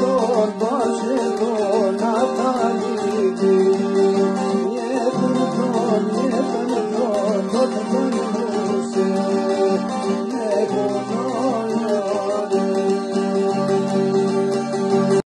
دور باشه دور